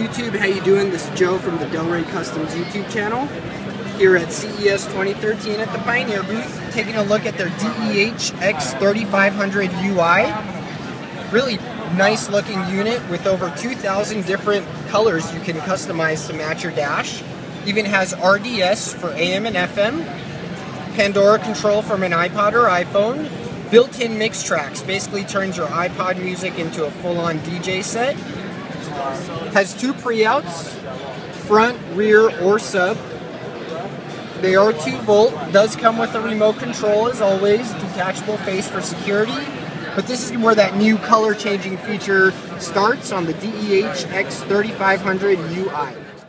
YouTube? How you doing? This is Joe from the Del Rey Customs YouTube channel. Here at CES 2013 at the Pioneer booth, taking a look at their DEH X3500 UI. Really nice looking unit with over 2,000 different colors you can customize to match your dash. Even has RDS for AM and FM, Pandora control from an iPod or iPhone, built-in MIXTRAX, basically turns your iPod music into a full-on DJ set. Has two pre-outs, front, rear, or sub. They are 2 volt, does come with a remote control as always, detachable face for security. But this is where that new color changing feature starts on the DEH X3500 UI.